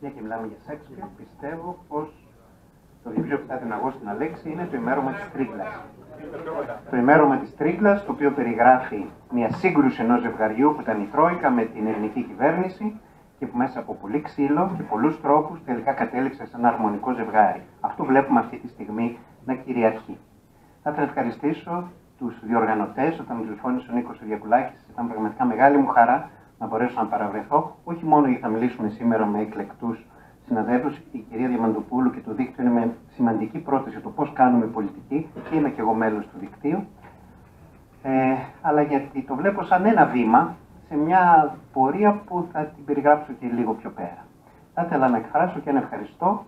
Μια και μιλάμε για σεξ, πιστεύω πως το βιβλίο που θα την αγώ στην Αλέξη είναι το ημέρωμα της Τρίγκλας. Το ημέρωμα της Τρίγκλας, το οποίο περιγράφει μια σύγκρουση ενός ζευγαριού που ήταν η Τρόικα με την ελληνική κυβέρνηση και που μέσα από πολύ ξύλο και πολλούς τρόπους τελικά κατέληξε σε ένα αρμονικό ζευγάρι. Αυτό βλέπουμε αυτή τη στιγμή να κυριαρχεί. Θα ήθελα να ευχαριστήσω τους διοργανωτές, όταν μου τηλεφώνησε ο Νίκος Διακουλάκη, ήταν πραγματικά μεγάλη μου χαρά να μπορέσω να παραβρεθώ, όχι μόνο γιατί θα μιλήσουμε σήμερα με εκλεκτούς συναδέλφους, η κυρία Διαμαντοπούλου και το δίκτυο είναι με σημαντική πρόταση το πώς κάνουμε πολιτική και είμαι και εγώ μέλος του δικτύου. Ε, αλλά γιατί το βλέπω σαν ένα βήμα σε μια πορεία που θα την περιγράψω και λίγο πιο πέρα. Θα ήθελα να εκφράσω και ένα ευχαριστώ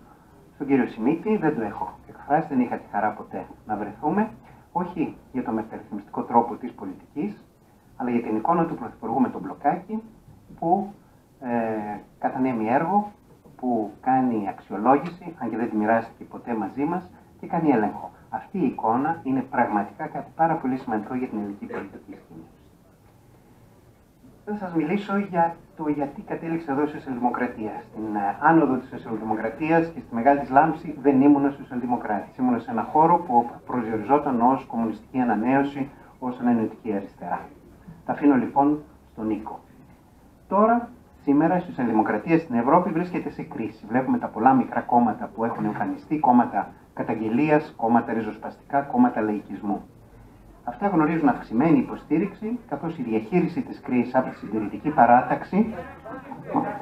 στον κύριο Σιμίτη, δεν το έχω εκφράσει, δεν είχα τη χαρά ποτέ να βρεθούμε, όχι για το μεταρρυθμιστικό τρόπο της πολιτικής, αλλά για την εικόνα του Πρωθυπουργού με τον μπλοκάκι, που ε, κατανέμει έργο, που κάνει αξιολόγηση, αν και δεν τη μοιράστηκε ποτέ μαζί μας, και κάνει έλεγχο. Αυτή η εικόνα είναι πραγματικά κάτι πάρα πολύ σημαντικό για την ελληνική πολιτική σκηνή. Θα σας μιλήσω για το γιατί κατέληξε εδώ η σοσιαλδημοκρατία. Στην ε, άνοδο της σοσιαλδημοκρατίας και στη μεγάλη της λάμψη δεν ήμουν σοσιαλδημοκράτης. Ήμουν σε ένα χώρο που προσδιοριζόταν ως κομμουνιστική ανανέωση, ως ανανεωτική αριστερά. Τα αφήνω λοιπόν στον Νίκο. Τώρα, σήμερα η σοσιαλδημοκρατία στην Ευρώπη βρίσκεται σε κρίση. Βλέπουμε τα πολλά μικρά κόμματα που έχουν εμφανιστεί, κόμματα καταγγελίας, κόμματα ριζοσπαστικά, κόμματα λαϊκισμού. Αυτά γνωρίζουν αυξημένη υποστήριξη, καθώς η διαχείριση της κρίσης από τη συντηρητική παράταξη,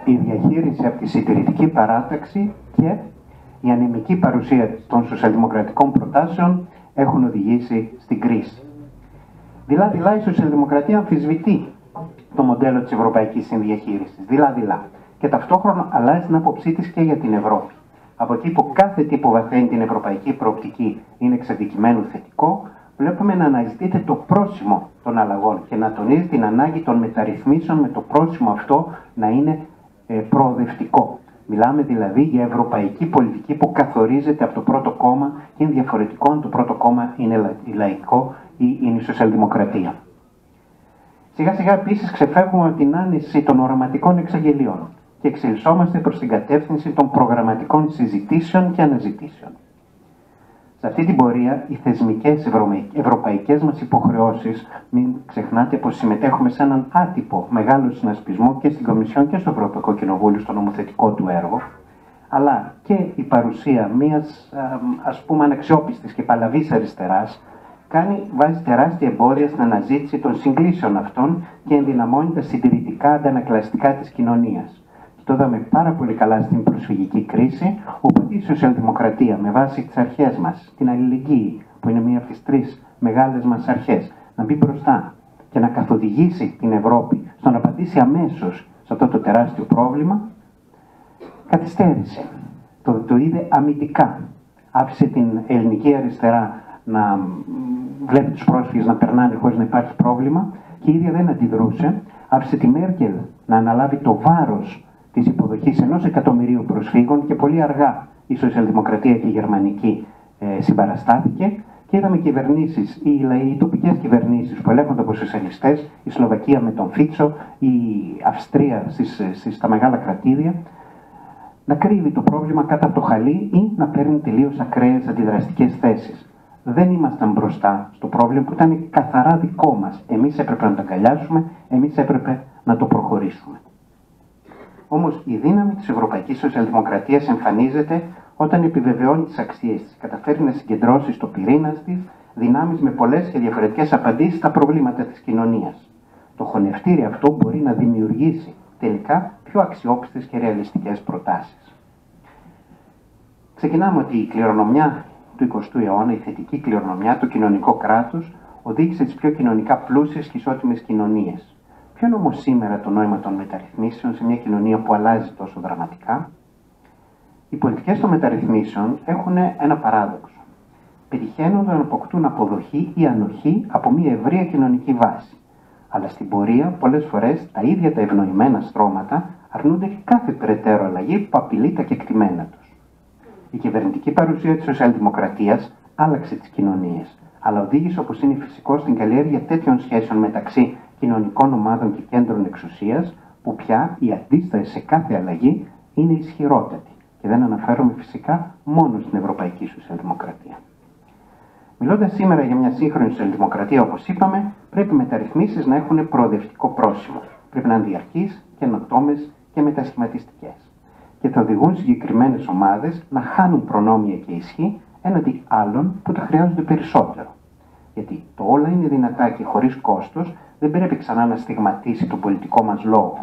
η διαχείριση από τη συντηρητική παράταξη και η ανεμική παρουσία των σοσιαλδημοκρατικών προτάσεων έχουν οδηγήσει στην κρίση. Δηλαδή, η σοσιαλδημοκρατία αμφισβητεί το μοντέλο της ευρωπαϊκής συνδιαχείρισης, δειλά-δειλά, και ταυτόχρονα αλλάζει την άποψή της και για την Ευρώπη. Από εκεί που κάθε τι που βαθαίνει την ευρωπαϊκή προοπτική είναι εξαντικειμένο θετικό, βλέπουμε να αναζητείται το πρόσημο των αλλαγών και να τονίζει την ανάγκη των μεταρρυθμίσεων με το πρόσημο αυτό να είναι ε, προοδευτικό. Μιλάμε δηλαδή για ευρωπαϊκή πολιτική που καθορίζεται από το πρώτο κόμμα και είναι διαφορετικό αν το πρώτο κόμμα είναι λαϊκό ή είναι η σοσιαλδημοκρατία. Σιγά σιγά επίσης ξεφεύγουμε από την άνεση των οραματικών εξαγγελιών και εξελισσόμαστε προς την κατεύθυνση των προγραμματικών συζητήσεων και αναζητήσεων. Σε αυτή την πορεία, οι θεσμικές ευρωπαϊκές μας υποχρεώσεις, μην ξεχνάτε πως συμμετέχουμε σε έναν άτυπο μεγάλο συνασπισμό και στην Κομισιόν και στο Ευρωπαϊκό Κοινοβούλιο στο νομοθετικό του έργο, αλλά και η παρουσία μιας ας πούμε αναξιόπιστης και παλαβής αριστεράς, κάνει, βάζει τεράστια εμπόδια στην αναζήτηση των συγκλήσεων αυτών και ενδυναμώνει τα συντηρητικά αντανακλαστικά της κοινωνίας. Το είδαμε πάρα πολύ καλά στην προσφυγική κρίση, όπου η σοσιαλδημοκρατία με βάση τις αρχές μας, την αλληλεγγύη, που είναι μία από τις τρεις μεγάλες μας αρχές, να μπει μπροστά και να καθοδηγήσει την Ευρώπη στο να απαντήσει αμέσως σε αυτό το τεράστιο πρόβλημα, καθυστέρησε. Το, το είδε αμυντικά. Άφησε την ελληνική αριστερά να βλέπει τους πρόσφυγες να περνάνε χωρίς να υπάρχει πρόβλημα και η ίδια δεν αντιδρούσε. Άφησε τη Μέρκελ να αναλάβει το βάρος της υποδοχής ενός εκατομμυρίου προσφύγων και πολύ αργά η σοσιαλδημοκρατία και η γερμανική ε, συμπαραστάθηκε και είδαμε κυβερνήσεις, οι, οι τοπικές κυβερνήσεις που ελέγχονται από σοσιαλιστές, η Σλοβακία με τον Φίτσο, η Αυστρία στις, στις, στα μεγάλα κρατήδια, να κρύβει το πρόβλημα κάτω από το χαλί ή να παίρνει τελείως ακραίες αντιδραστικές θέσεις. Δεν ήμασταν μπροστά στο πρόβλημα που ήταν καθαρά δικό μας. Εμείς έπρεπε να το αγκαλιάσουμε, εμείς έπρεπε να το προχωρήσουμε. Όμως η δύναμη της Ευρωπαϊκής Σοσιαλδημοκρατίας εμφανίζεται όταν επιβεβαιώνει τις αξίες της, καταφέρει να συγκεντρώσει στο πυρήνα της δυνάμεις με πολλές και διαφορετικές απαντήσεις στα προβλήματα της κοινωνίας. Το χωνευτήρι αυτό μπορεί να δημιουργήσει τελικά πιο αξιόπιστες και ρεαλιστικές προτάσεις. Ξεκινάμε ότι η κληρονομιά του 20ου αιώνα, η θετική κληρονομιά, το κοινωνικό κράτος, οδήγησε τις πιο κοινωνικά πλούσιες και ισότιμες κοινωνίες. Ποιο είναι όμως σήμερα το νόημα των μεταρρυθμίσεων σε μια κοινωνία που αλλάζει τόσο δραματικά; Οι πολιτικές των μεταρρυθμίσεων έχουν ένα παράδοξο. Πετυχαίνουν να αποκτούν αποδοχή ή ανοχή από μια ευρεία κοινωνική βάση. Αλλά στην πορεία, πολλές φορές, τα ίδια τα ευνοημένα στρώματα αρνούνται κάθε περαιτέρω αλλαγή που απειλεί τα κεκτημένα τους. Η κυβερνητική παρουσία της σοσιαλδημοκρατίας άλλαξε τις κοινωνίες. αλλά οδήγησε όπως είναι φυσικό στην καλλιέργεια τέτοιων σχέσεων μεταξύ κοινωνικών ομάδων και κέντρων εξουσίας, που πια η αντίσταση σε κάθε αλλαγή είναι ισχυρότατη. Και δεν αναφέρομαι φυσικά μόνο στην Ευρωπαϊκή Σοσιαλδημοκρατία. Μιλώντας σήμερα για μια σύγχρονη σοσιαλδημοκρατία, όπως είπαμε, πρέπει οι μεταρρυθμίσεις να έχουν προοδευτικό πρόσημο. Πρέπει να είναι διαρκείς, καινοτόμες και μετασχηματιστικές. Και θα οδηγούν συγκεκριμένες ομάδες να χάνουν προνόμια και ισχύ έναντι άλλων που τα χρειάζονται περισσότερο. Γιατί το όλα είναι δυνατά και χωρίς κόστος δεν πρέπει ξανά να στιγματίσει τον πολιτικό μας λόγο.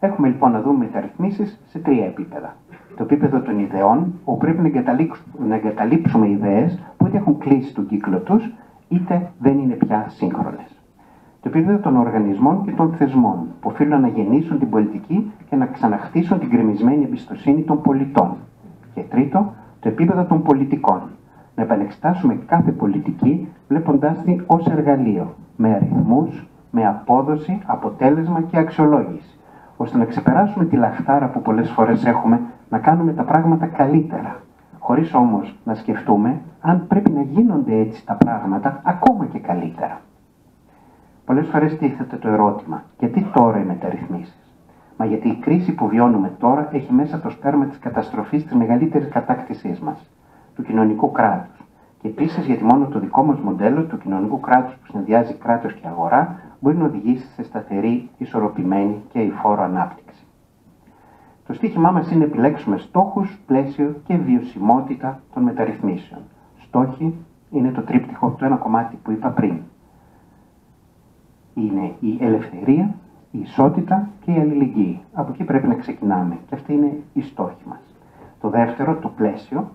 Έχουμε λοιπόν να δούμε μεταρρυθμίσει σε τρία επίπεδα. Το επίπεδο των ιδεών, όπου πρέπει να εγκαταλείψουμε, να εγκαταλείψουμε ιδέες που είτε έχουν κλείσει τον κύκλο τους, είτε δεν είναι πια σύγχρονες. Το επίπεδο των οργανισμών και των θεσμών, που οφείλουν να αναγεννήσουν την πολιτική και να ξαναχτίσουν την κρεμισμένη εμπιστοσύνη των πολιτών. Και τρίτο, το επίπεδο των πολιτικών. Να επανεξετάσουμε κάθε πολιτική βλέποντάς την ως εργαλείο, με αριθμούς, με απόδοση, αποτέλεσμα και αξιολόγηση, ώστε να ξεπεράσουμε τη λαχτάρα που πολλές φορές έχουμε να κάνουμε τα πράγματα καλύτερα. Χωρίς όμως να σκεφτούμε αν πρέπει να γίνονται έτσι τα πράγματα ακόμα και καλύτερα. Πολλές φορές τίθεται το ερώτημα, γιατί τώρα οι μεταρρυθμίσεις; Μα γιατί η κρίση που βιώνουμε τώρα έχει μέσα το σπέρμα της καταστροφής της μεγαλύτερης κατάκτησής μας, του κοινωνικού κράτους. Και επίσης γιατί μόνο το δικό μας μοντέλο του κοινωνικού κράτους που συνδυάζει κράτος και αγορά μπορεί να οδηγήσει σε σταθερή, ισορροπημένη και υφόρο ανάπτυξη. Το στίχημά μας είναι να επιλέξουμε στόχους, πλαίσιο και βιωσιμότητα των μεταρρυθμίσεων. Στόχοι είναι το τρίπτυχο, το ένα κομμάτι που είπα πριν. Είναι η ελευθερία, η ισότητα και η αλληλεγγύη. Από εκεί πρέπει να ξεκινάμε και αυτή είναι η στόχη μας. Το δεύτερο, το πλαίσιο,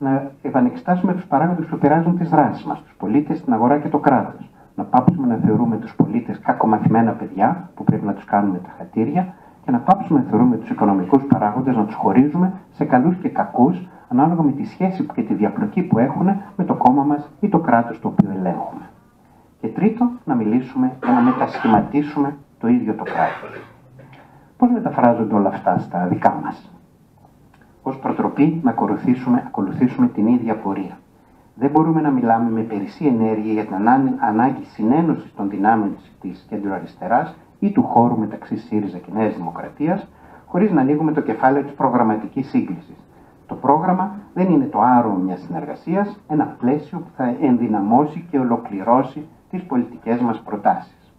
να επανεξετάσουμε τους παράγοντες που επηρεάζουν τις δράσεις μας, τους πολίτες, την αγορά και το κράτος. Να πάψουμε να θεωρούμε τους πολίτες κακομαθημένα παιδιά που πρέπει να τους κάνουμε τα χατήρια και να πάψουμε να θεωρούμε τους οικονομικούς παράγοντες, να τους χωρίζουμε σε καλούς και κακούς, ανάλογα με τη σχέση και τη διαπλοκή που έχουν με το κόμμα μας ή το κράτος το οποίο ελέγχουμε. Και τρίτο, να μιλήσουμε για να μετασχηματίσουμε το ίδιο το κράτο. Πώς μεταφράζονται όλα αυτά στα δικά μας, Ω προτροπή να ακολουθήσουμε, ακολουθήσουμε την ίδια πορεία. Δεν μπορούμε να μιλάμε με περισσή ενέργεια για την ανάγκη συνένωσης των δυνάμεων της κέντρο αριστερά ή του χώρου μεταξύ ΣΥΡΙΖΑ και Νέας Δημοκρατίας, χωρίς να ανοίγουμε το κεφάλαιο της προγραμματικής σύγκλησης. Το πρόγραμμα δεν είναι το άρο μιας συνεργασίας, ένα πλαίσιο που θα ενδυναμώσει και ολοκληρώσει τις πολιτικές μας προτάσεις.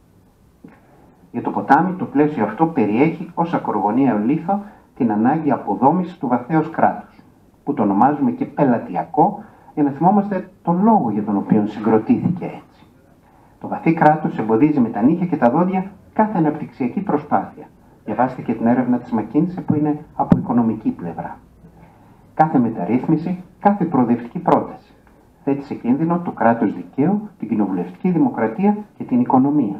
Για το ποτάμι, το πλαίσιο αυτό περιέχει ως ακρογωνία λίθο την ανάγκη αποδόμησης του βαθέως κράτους, που το ονομάζουμε και πελατειακό, για να θυμόμαστε τον λόγο για τον οποίο συγκροτήθηκε έτσι. Το βαθύ κράτος εμποδίζει με τα νύχια και τα δόντια κάθε αναπτυξιακή προσπάθεια. Διαβάστε και την έρευνα της Μακίνησε που είναι από οικονομική πλευρά. Κάθε μεταρρύθμιση, κάθε προοδευτική πρόταση θέτει σε κίνδυνο το κράτος δικαίου, την κοινοβουλευτική δημοκρατία και την οικονομία.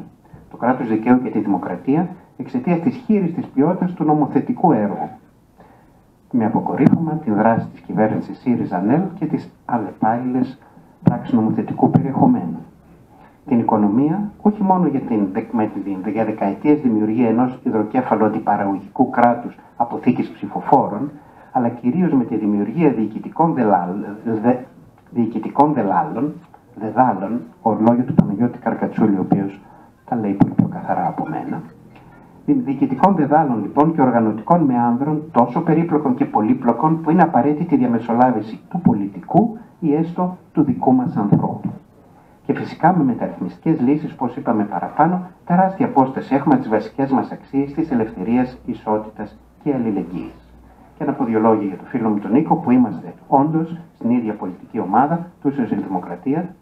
Το κράτος δικαίου και τη δημοκρατία εξαιτίας της χείριστη ποιότητας του νομοθετικού έργου. Με αποκορύφωμα τη δράση της κυβέρνησης ΣΥΡΙΖΑ ΝΕΛ και τι αλλεπάλληλες πράξεις νομοθετικού περιεχομένου. Την οικονομία, όχι μόνο για, την, με την, για δεκαετίες δημιουργία ενός υδροκέφαλου αντιπαραγωγικού κράτους αποθήκης ψηφοφόρων, αλλά κυρίως με τη δημιουργία διοικητικών, δε, διοικητικών δελάλων, δεδάλων, ορλόγιο του Παναγιώτη Καρκατσούλη, ο οποίος τα λέει πολύ πιο καθαρά από μένα, διοικητικών δεδάλων λοιπόν και οργανωτικών μεάνδρων τόσο περίπλοκων και πολύπλοκων που είναι απαραίτητη η διαμεσολάβηση του πολιτικού ή έστω του δικού μας ανθρώπου. Και φυσικά με μεταρρυθμιστικές λύσεις, όπως είπαμε παραπάνω, τεράστια απόσταση έχουμε τις βασικές μας αξίες της ελευθερίας, ισότητας και αλληλεγγύης. Και να πω δύο λόγια για το φίλο μου τον Νίκο, που είμαστε όντως στην ίδια πολιτική ομάδα του Σοσιαλδημοκρατία.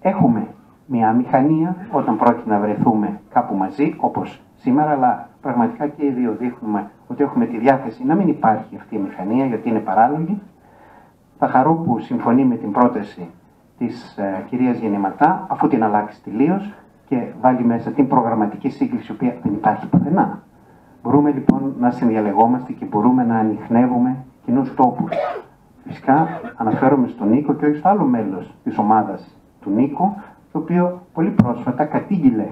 Έχουμε μια μηχανία όταν πρόκειται να βρεθούμε κάπου μαζί, όπως σήμερα, αλλά πραγματικά και οι δύο δείχνουμε ότι έχουμε τη διάθεση να μην υπάρχει αυτή η μηχανία, γιατί είναι παράλογη. Θα χαρώ που συμφωνεί με την πρόταση της ε, κυρίας Γεννηματά, αφού την αλλάξει τελείως και βάλει μέσα την προγραμματική σύγκληση, η οποία δεν υπάρχει πουθενά. Μπορούμε λοιπόν να συνδιαλεγόμαστε και μπορούμε να ανοιχνεύουμε κοινούς τόπους. Φυσικά αναφέρομαι στον Νίκο και όχι στο άλλο μέλος της ομάδας του Νίκου, το οποίο πολύ πρόσφατα κατήγγειλε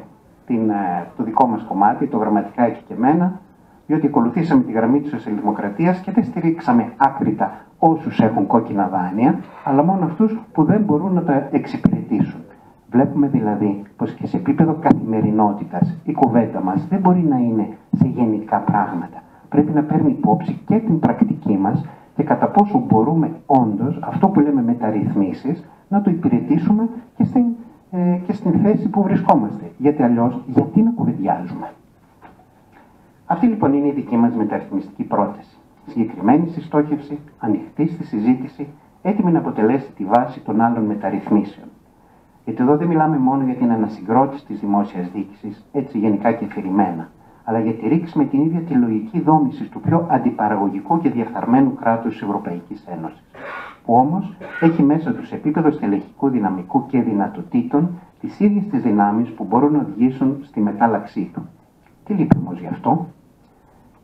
την, ε, το δικό μας κομμάτι, το γραμματικά και εμένα, διότι ακολουθήσαμε τη γραμμή της Σοσιαλδημοκρατίας και δεν στηρίξαμε άκρητα όσους έχουν κόκκινα δάνεια, αλλά μόνο αυτούς που δεν μπορούν να τα εξυπηρετήσουν. Βλέπουμε δηλαδή πως και σε επίπεδο καθημερινότητας η κουβέντα μας δεν μπορεί να είναι σε γενικά πράγματα. Πρέπει να παίρνει υπόψη και την πρακτική μας και κατά πόσο μπορούμε όντως αυτό που λέμε μεταρρυθμίσεις να το υπηρετήσουμε και στην, ε, και στην θέση που βρισκόμαστε. Γιατί αλλιώς, γιατί να κουβεντιάζουμε; Αυτή λοιπόν είναι η δική μας μεταρρυθμιστική πρόταση. Συγκεκριμένη στη στόχευση, ανοιχτή στη συζήτηση, έτοιμη να αποτελέσει τη βάση των άλλων μεταρρυθμίσεων. Γιατί εδώ δεν μιλάμε μόνο για την ανασυγκρότηση της δημόσιας διοίκησης, έτσι γενικά και αφηρημένα, αλλά για τη ρήξη με την ίδια τη λογική δόμησης του πιο αντιπαραγωγικού και διαφθαρμένου κράτους της Ευρωπαϊκής Ένωσης. Που όμως έχει μέσα τους σε επίπεδο στελεχικού δυναμικού και δυνατοτήτων τις ίδιες τις δυνάμεις που μπορούν να οδηγήσουν στη μετάλλαξή του. Τι λείπει όμως γι' αυτό,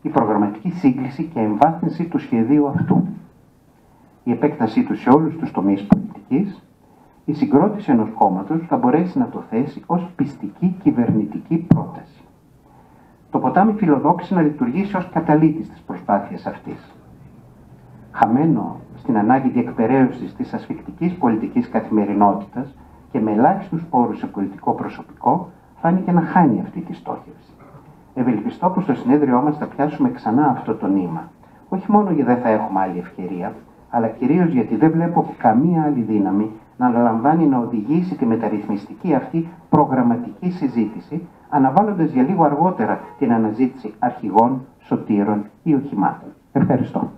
η προγραμματική σύγκληση και εμβάθυνση του σχεδίου αυτού, η επέκτασή του σε όλους τους τομείς πολιτικής, η συγκρότηση ενός κόμματος θα μπορέσει να το θέσει ως πιστική κυβερνητική πρόταση. Το ποτάμι φιλοδόξησε να λειτουργήσει ως καταλήτης της προσπάθειας αυτής. Χαμένο στην ανάγκη διεκπαιρέωσης της ασφικτικής πολιτικής καθημερινότητας και με ελάχιστους πόρους σε πολιτικό προσωπικό, φάνηκε να χάνει αυτή τη στόχευση. Ευελπιστώ πως στο συνέδριό μας θα πιάσουμε ξανά αυτό το νήμα. Όχι μόνο γιατί δεν θα έχουμε άλλη ευκαιρία, αλλά κυρίως γιατί δεν βλέπω καμία άλλη δύναμη να αναλαμβάνει να οδηγήσει τη μεταρρυθμιστική αυτή προγραμματική συζήτηση, αναβάλλοντας για λίγο αργότερα την αναζήτηση αρχηγών, σωτήρων ή οχημάτων. Ευχαριστώ.